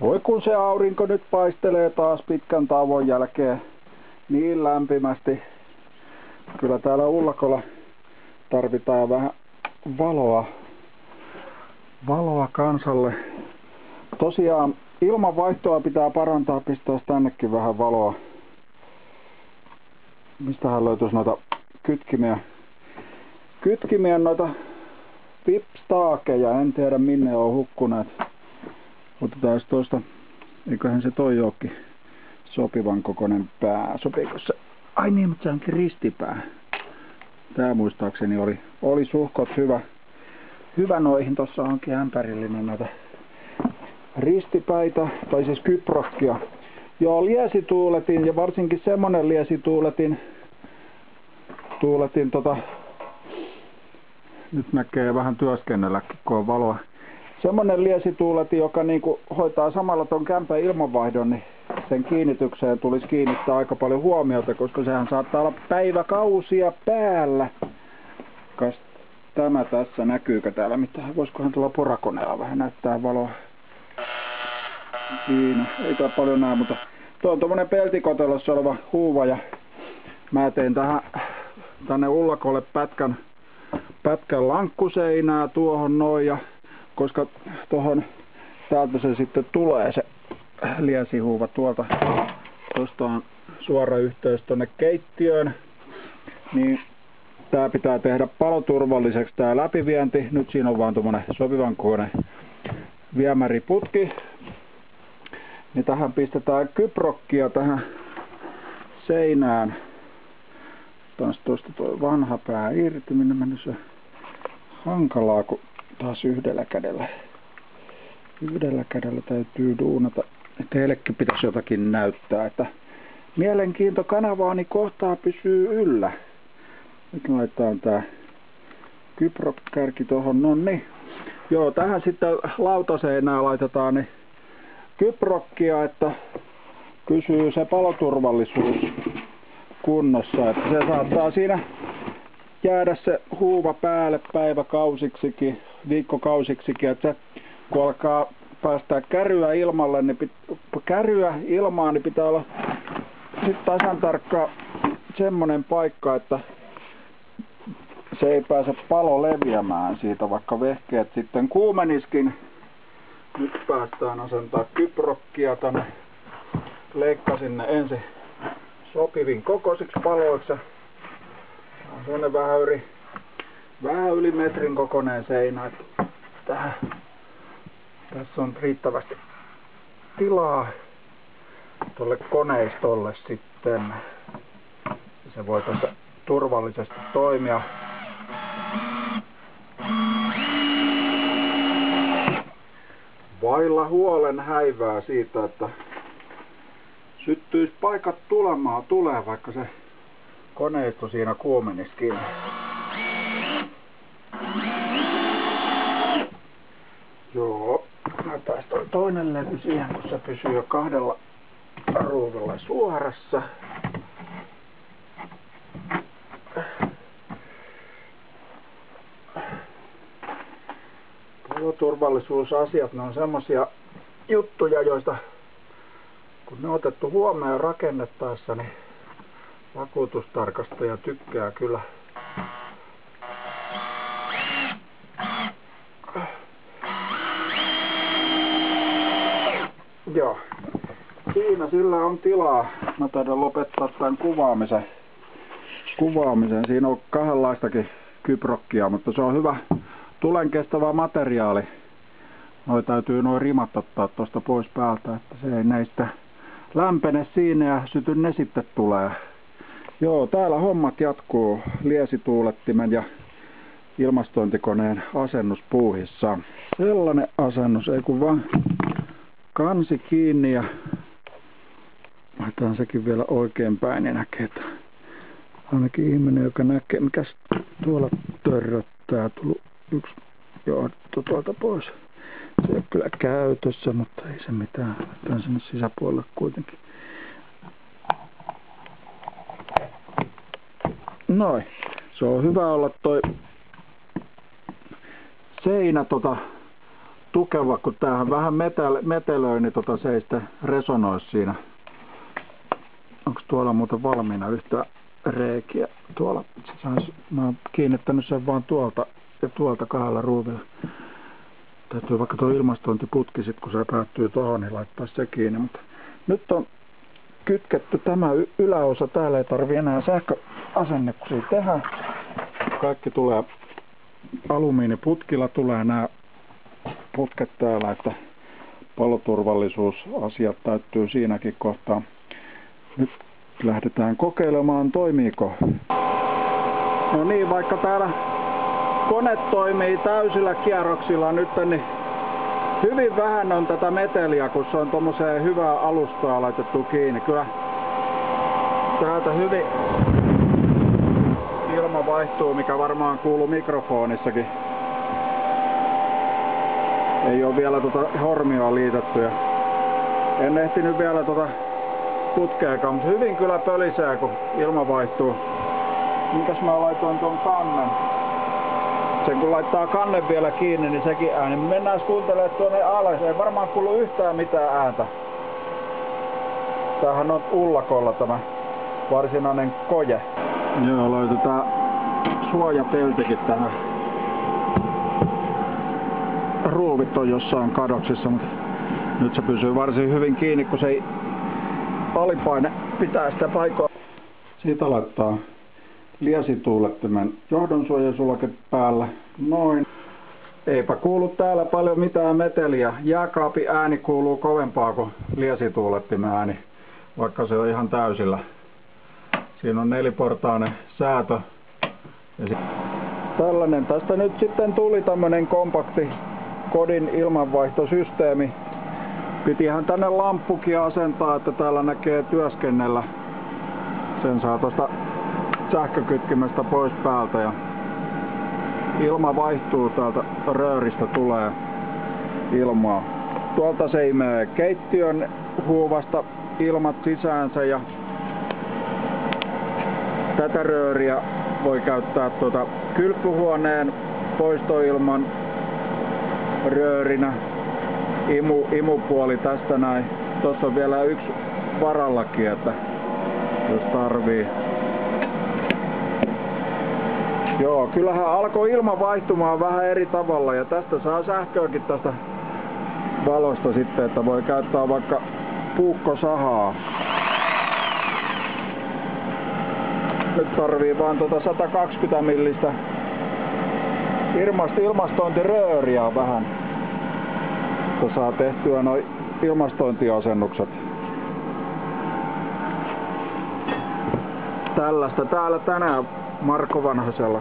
Voi kun se aurinko nyt paistelee taas pitkän tauon jälkeen niin lämpimästi. Kyllä täällä Ullakolla tarvitaan vähän valoa, valoa kansalle. Tosiaan ilmanvaihtoa pitää parantaa, pistää tännekin vähän valoa. Mistähän löytyisi noita kytkimiä? Kytkimiä noita pipstaakeja, en tiedä minne on hukkuneet. Otetaan tuosta, eiköhän se toi olekin sopivan kokoinen pää. Sopiiko se? Ai niin, mutta se onkin ristipää. Tää muistaakseni oli, oli suhkot hyvä. Hyvä noihin, tossa onkin ämpärillinen näitä ristipäitä, tai siis kyprokkia. Joo, liesituuletin ja varsinkin semmonen liesituuletin, tuuletin tota, nyt näkee vähän työskennelläkin, kun on valoa. Semmonen liesituuletin, joka niinku hoitaa samalla ton kämpän ilmanvaihdon, niin sen kiinnitykseen tulisi kiinnittää aika paljon huomiota, koska sehän saattaa olla päiväkausia päällä. Kas tämä tässä näkyykö täällä mitään? Voisikohan tuolla porakoneella vähän näyttää valoa? Siinä, ei tää paljon näe, mutta tuo on tommonen peltikotelossa oleva huuva ja mä tein tähän tänne ullakolle pätkän, pätkän lankkuseinää tuohon noin ja koska tuohon täältä se sitten tulee se liesihuuva tuolta. Tuosta on suora yhteys tuonne keittiöön. Niin tää pitää tehdä paloturvalliseksi tää läpivienti. Nyt siinä on vaan tuommoinen sopivan kokoinen viemäriputki. Niin tähän pistetään kyprokkia tähän seinään. Tuosta tuo vanha pää irti, minne mennyt se hankalaa, kun taas yhdellä kädellä. Yhdellä kädellä täytyy duunata teillekin pitäisi jotakin näyttää, että mielenkiinto kanavaani kohtaa pysyy yllä. Nyt laitetaan tää kyprokkärki tuohon, no niin. Joo, tähän sitten lautaseinää laitetaan niin kyprokkia, että pysyy se paloturvallisuus kunnossa. Että se saattaa siinä jäädä se huuva päälle päiväkausiksikin, viikkokausiksikin, että kun alkaa päästää käryä ilmalle, niin pit, käryä ilmaan, niin pitää olla sitten tasan tarkka semmoinen paikka, että se ei pääse palo leviämään siitä, vaikka vehkeet sitten kuumeniskin. Nyt päästään asentaa kyprokkia tänne. Leikkasin ne ensin sopivin kokoisiksi paloiksi. On vähän yli, vähän yli metrin kokoinen seinä. Tähän tässä on riittävästi tilaa tuolle koneistolle sitten. Se voi tässä turvallisesti toimia. Vailla huolen häivää siitä, että syttyisi paikat tulemaan tulee, vaikka se koneisto siinä kuumeniskin. Joo laitetaan toi toinen levy siihen, kun se pysyy jo kahdella ruudulla suorassa. Paloturvallisuusasiat, ne on semmosia juttuja, joista kun ne on otettu huomioon rakennettaessa, niin vakuutustarkastaja tykkää kyllä Joo. Siinä sillä on tilaa. Mä taidan lopettaa tämän kuvaamisen. kuvaamisen. Siinä on kahdenlaistakin kyprokkia, mutta se on hyvä tulen kestävä materiaali. Noi täytyy noin rimat ottaa tuosta pois päältä, että se ei näistä lämpene siinä ja syty ne sitten tulee. Joo, täällä hommat jatkuu liesituulettimen ja ilmastointikoneen asennuspuuhissa. Sellainen asennus, ei kun vaan kansi kiinni ja laitetaan sekin vielä oikein päin ja näkee, että ainakin ihminen, joka näkee, mikä tuolla törröttää, tullut yksi johto tuolta pois. Se on kyllä käytössä, mutta ei se mitään. Laitetaan sinne sisäpuolelle kuitenkin. Noin. Se on hyvä olla toi seinä tota tukeva, kun tämähän vähän metel, metelöi, niin tota, se ei sitten resonoi siinä. Onko tuolla muuten valmiina yhtä reikiä tuolla? Mä oon kiinnittänyt sen vaan tuolta ja tuolta kahdella ruuvilla. Täytyy vaikka tuo ilmastointiputki sit, kun se päättyy tuohon, niin laittaa se kiinni. Mutta nyt on kytketty tämä yläosa. Täällä ei tarvi enää sähköasennuksia tehdä. Kaikki tulee alumiiniputkilla tulee nämä putket täällä, että paloturvallisuusasiat täyttyy siinäkin kohtaa. Nyt lähdetään kokeilemaan, toimiiko. No niin, vaikka täällä kone toimii täysillä kierroksilla nyt, niin hyvin vähän on tätä meteliä, kun se on tuommoiseen hyvää alustaa laitettu kiinni. Kyllä täältä hyvin ilma vaihtuu, mikä varmaan kuuluu mikrofonissakin. Ei ole vielä tuota hormia liitetty. Ja en ehtinyt vielä tuota putkeakaan, mutta hyvin kyllä pölisee, kun ilma vaihtuu. Minkäs mä laitoin tuon kannen? Sen kun laittaa kannen vielä kiinni, niin sekin ääni. Mennään kuuntelemaan tuonne alas. Ei varmaan kuulu yhtään mitään ääntä. Tämähän on ullakolla tämä varsinainen koje. Joo, laitetaan suojapeltikin tähän. Ruuvit on jossain kadoksissa, mutta nyt se pysyy varsin hyvin kiinni, kun se ei alipaine pitää sitä paikkaa. Siitä laittaa liesituulettimen johdonsuojasulke päällä. Noin. Eipä kuulu täällä paljon mitään meteliä. Jääkaapi ääni kuuluu kovempaa kuin liesituulettimen ääni, vaikka se on ihan täysillä. Siinä on neliportainen säätö. Ja tällainen. Tästä nyt sitten tuli tämmönen kompakti kodin ilmanvaihtosysteemi. Pitihän tänne lamppukin asentaa, että täällä näkee työskennellä. Sen saa tuosta sähkökytkimestä pois päältä ja ilma vaihtuu täältä rööristä tulee ilmaa. Tuolta se imee keittiön huuvasta ilmat sisäänsä ja tätä rööriä voi käyttää tuota kylpyhuoneen poistoilman röörinä. Imu, imupuoli tästä näin. Tuossa on vielä yksi varallakin, että jos tarvii. Joo, kyllähän alkoi ilma vaihtumaan vähän eri tavalla ja tästä saa sähköäkin tästä valosta sitten, että voi käyttää vaikka puukkosahaa. Nyt tarvii vaan tuota 120 millistä ilmastointirööriä vähän. Että saa tehtyä noin ilmastointiasennukset. Tällaista täällä tänään Marko Vanhasella.